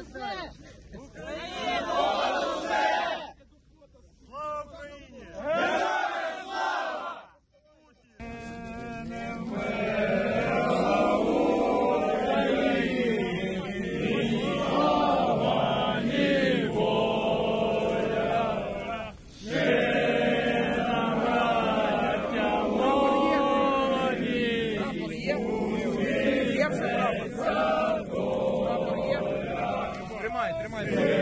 усе! Слава Україні! Героям слава! Прапор є? Прапор є? Є вже прапор? Amen.